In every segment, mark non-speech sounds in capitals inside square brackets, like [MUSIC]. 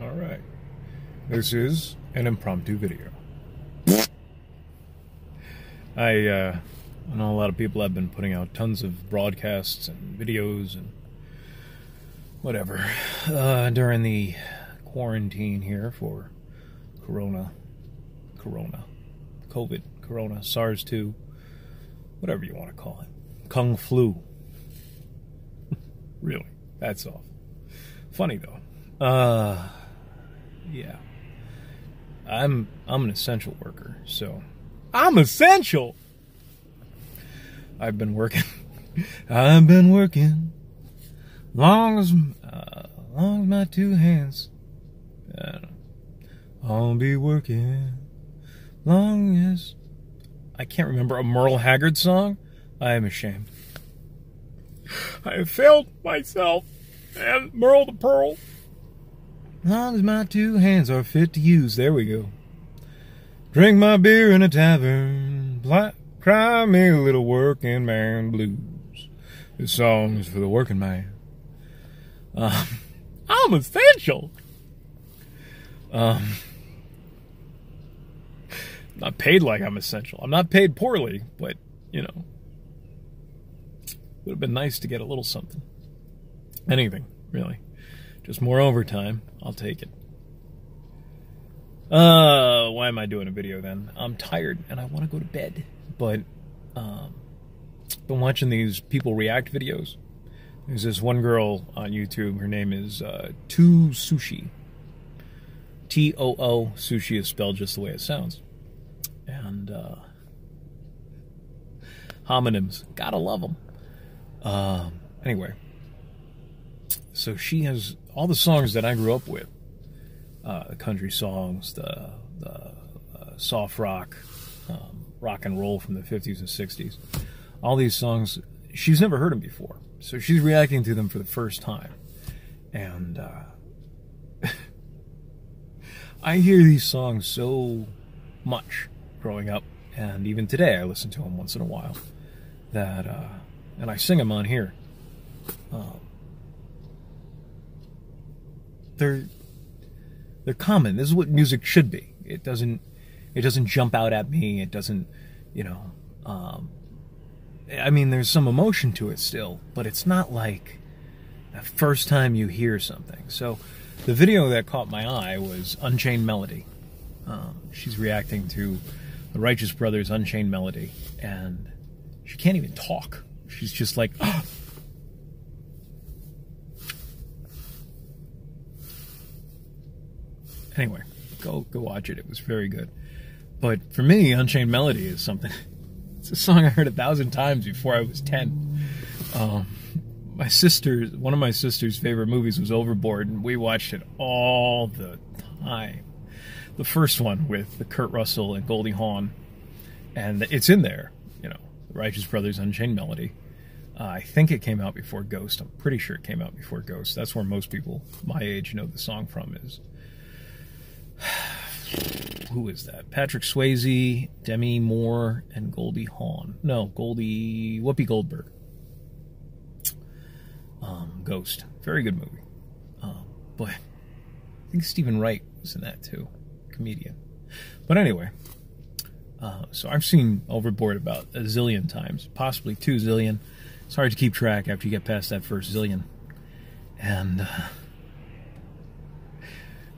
All right. This is an impromptu video. I, uh, I know a lot of people have been putting out tons of broadcasts and videos and whatever uh, during the quarantine here for Corona, Corona, COVID, Corona, SARS 2, whatever you want to call it. Kung flu. [LAUGHS] really, that's all. Funny though. Uh, yeah. I'm I'm an essential worker, so I'm essential. I've been working. [LAUGHS] I've been working long as uh, long as my two hands. Uh, I'll be working long as I can't remember a Merle Haggard song. I am ashamed. I have failed myself and Merle the Pearl. Long as my two hands are fit to use. There we go. Drink my beer in a tavern. Black, cry me a little working man blues. This song is for the working man. Um, [LAUGHS] I'm essential. Um, not paid like I'm essential. I'm not paid poorly, but you know, would have been nice to get a little something. Anything, really. Just more overtime. I'll take it. Uh, why am I doing a video then? I'm tired and I want to go to bed. But, um, been watching these people react videos. There's this one girl on YouTube. Her name is uh, Too Sushi. T O O Sushi is spelled just the way it sounds. And uh, homonyms, gotta love them. Um, anyway, so she has all the songs that I grew up with, uh, the country songs, the, the uh, soft rock, um, rock and roll from the 50s and 60s. All these songs, she's never heard them before. So she's reacting to them for the first time. And uh, [LAUGHS] I hear these songs so much growing up. And even today, I listen to them once in a while. That, uh, and I sing them on here. Um, they're they're common. This is what music should be. It doesn't it doesn't jump out at me. It doesn't, you know. Um, I mean, there's some emotion to it still, but it's not like the first time you hear something. So, the video that caught my eye was Unchained Melody. Um, she's reacting to the Righteous Brothers' Unchained Melody, and she can't even talk. She's just like, [GASPS] oh, Anyway, go go watch it. It was very good. But for me, Unchained Melody is something. [LAUGHS] It's a song I heard a thousand times before I was ten. Um, my sister, one of my sister's favorite movies was Overboard, and we watched it all the time. The first one with the Kurt Russell and Goldie Hawn, and it's in there. You know, Righteous Brothers Unchained Melody. Uh, I think it came out before Ghost. I'm pretty sure it came out before Ghost. That's where most people my age know the song from is [SIGHS] who is that? Patrick Swayze, Demi Moore, and Goldie Hawn. No, Goldie Whoopi Goldberg. Um, Ghost, very good movie. Um, but I think Steven Wright was in that too, comedian. But anyway, uh, so I've seen Overboard about a zillion times, possibly two zillion. It's hard to keep track after you get past that first zillion. And uh,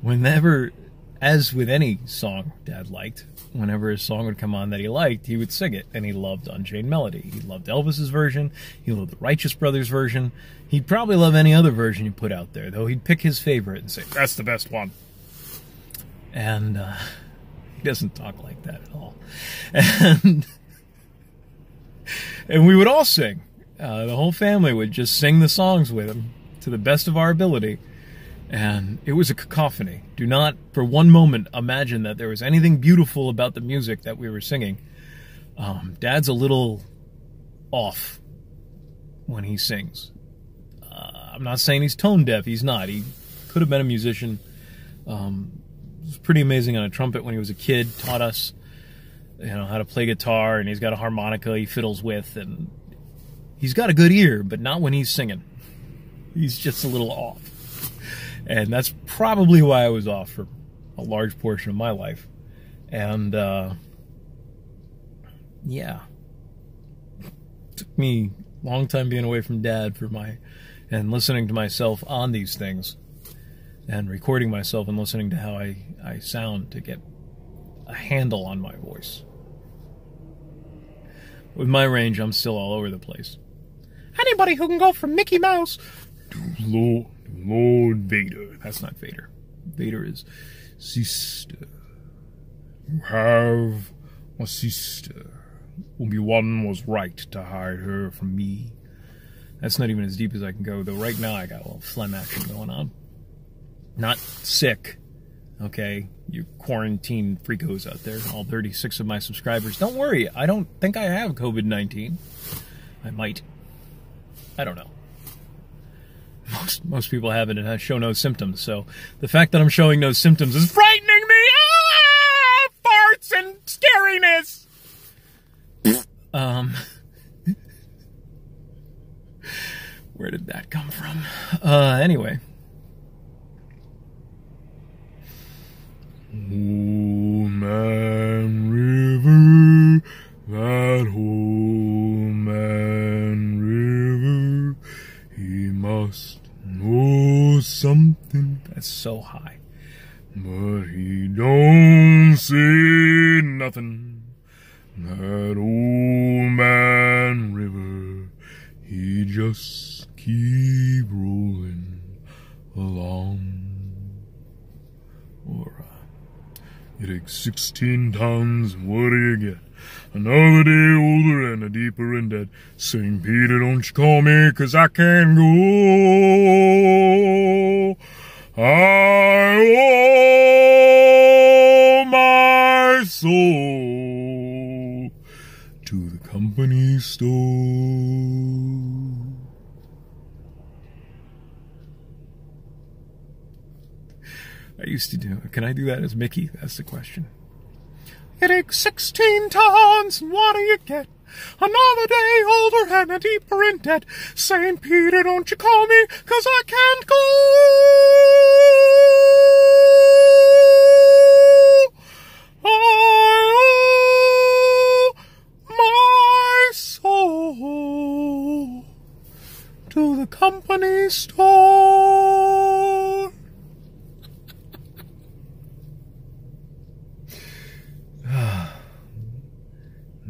whenever as with any song Dad liked, whenever a song would come on that he liked, he would sing it. And he loved Unchained Melody. He loved Elvis's version. He loved the Righteous Brothers version. He'd probably love any other version you put out there, though he'd pick his favorite and say, that's the best one. And uh, he doesn't talk like that at all. [LAUGHS] And, and we would all sing. Uh, the whole family would just sing the songs with him to the best of our ability and it was a cacophony. Do not for one moment imagine that there was anything beautiful about the music that we were singing. Um, Dad's a little off when he sings. Uh, I'm not saying he's tone deaf. He's not. He could have been a musician. Um, was pretty amazing on a trumpet when he was a kid. Taught us, you know, how to play guitar, and he's got a harmonica he fiddles with, and he's got a good ear, but not when he's singing. He's just a little off and that's probably why I was off for a large portion of my life. And uh, yeah, took me a long time being away from dad for my and listening to myself on these things and recording myself and listening to how I, I sound to get a handle on my voice. With my range, I'm still all over the place. Anybody who can go from Mickey Mouse Lord, Lord Vader. That's not Vader. Vader is sister. You have a sister. Obi-Wan was right to hide her from me. That's not even as deep as I can go, though right now I got a little phlegm action going on. Not sick, okay? You quarantine freakos out there, all 36 of my subscribers. Don't worry, I don't think I have COVID 19. I might. I don't know. Most, most people have it and I show no symptoms, so the fact that I'm showing no symptoms is frightening me! Ah! Farts and scariness! um. Where did that come from? Uh, anyway. Old Man River, that That's so high. But he don't say nothing. That old man river, he just keep rolling along. Uh, you take 16 tons, what do you get? Another day older and a deeper in debt. St. Peter, don't you call me, cause I can't go. I owe my soul to the company store. I used to do. Can I do that as Mickey? That's the question. It takes 16 tons, what do you get? Another day older and a deeper in debt. St. Peter, don't you call me, cause I can't go. I owe my soul to the company store.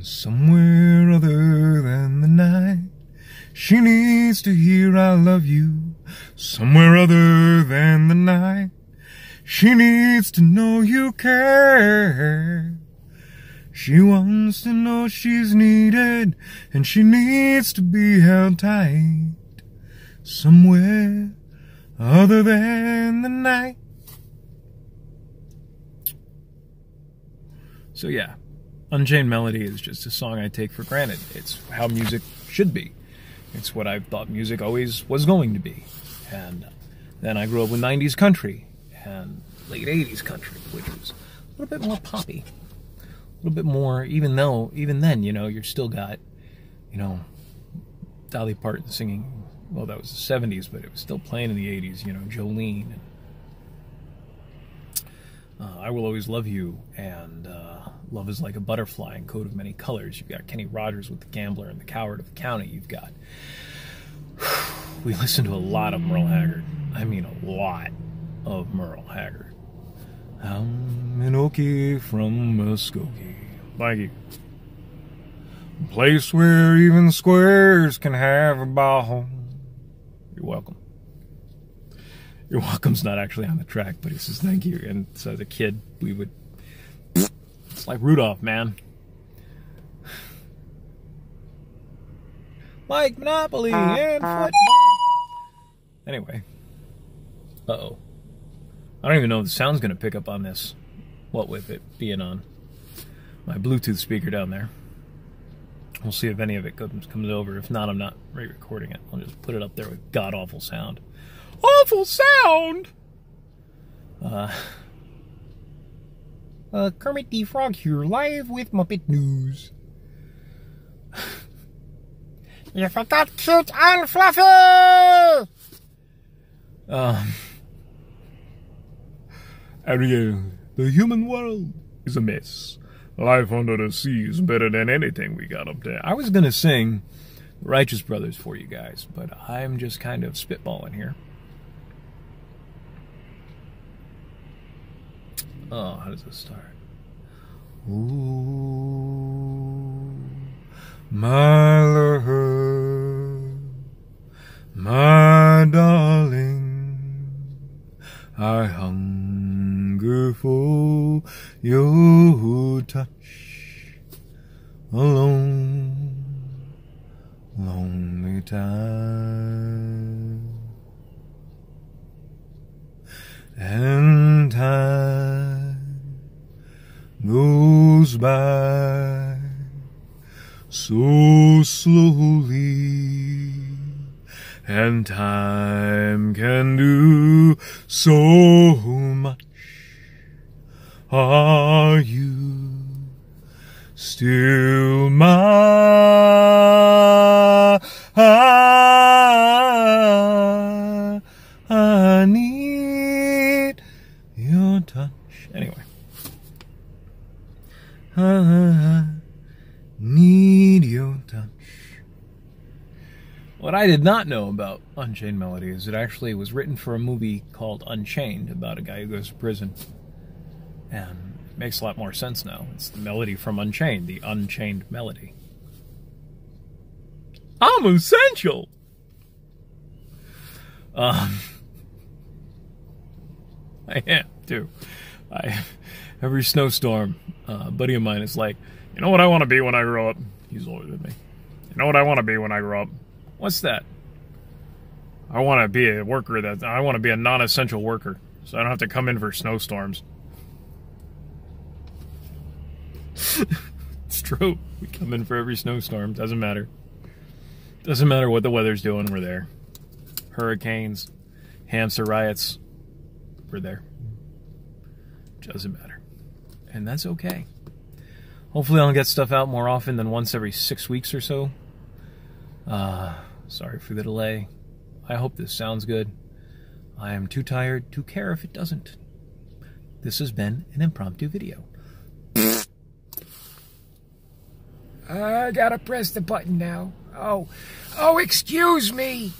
Somewhere other than the night, she hear I love you. Somewhere other than the night, she needs to know you care. She wants to know she's needed, and she needs to be held tight. Somewhere other than the night. So yeah, Unchained Melody is just a song I take for granted. It's how music should be. It's what I thought music always was going to be. And then I grew up with 90s country and late 80s country, which was a little bit more poppy. A little bit more, even though, even then, you know, you're still got, you know, Dolly Parton singing, well, that was the 70s, but it was still playing in the 80s, you know, Jolene. And, uh, I Will Always Love You and uh, Love is Like a Butterfly and Coat of Many Colors. You've got Kenny Rogers with The Gambler and The Coward of the County. You've got. [SIGHS] We listen to a lot of Merle Haggard. I mean, a lot of Merle Haggard. I'm an Okie from Muskogee. Thank you. A place where even squares can have a ball. You're welcome. Your welcome's not actually on the track, but he says thank you. And so as a kid, we would. It's like Rudolph, man. Like Monopoly and football. Anyway. Uh oh. I don't even know if the sound's going to pick up on this. What with it being on my Bluetooth speaker down there. We'll see if any of it comes, over. If not, I'm not re recording it. I'll just put it up there with god awful sound. Awful sound! Uh, uh, Kermit the Frog here, live with Muppet News. [LAUGHS] you forgot cute and fluffy! Um, uh, the human world is a mess. Life under the sea is better than anything we got up there. I was gonna sing Righteous Brothers for you guys, but I'm just kind of spitballing here. Oh, how does this start? Ooh, my love, my darling, I hunger for your touch alone, lonely time, and time can do so much. Are you still mine? I need your touch. Anyway. I need your touch. What I did not know about Unchained Melody is it actually was written for a movie called Unchained about a guy who goes to prison. And it makes a lot more sense now. It's the melody from Unchained, the Unchained Melody. I'm essential! Um, [LAUGHS] I am, too. I every snowstorm, uh, buddy of mine is like, you know what I want to be when I grow up? He's older than me. You know what I want to be when I grow up? What's that? I want to be a worker that I want to be a non-essential worker, so I don't have to come in for snowstorms. [LAUGHS] it's true. We come in for every snowstorm. Doesn't matter. Doesn't matter what the weather's doing. We're there. Hurricanes, hamster riots. We're there. Doesn't matter. And that's okay. Hopefully, I'll get stuff out more often than once every six weeks or so. Uh, sorry for the delay. I hope this sounds good. I am too tired to care if it doesn't. This has been an impromptu video. I gotta press the button now. Oh, oh, excuse me.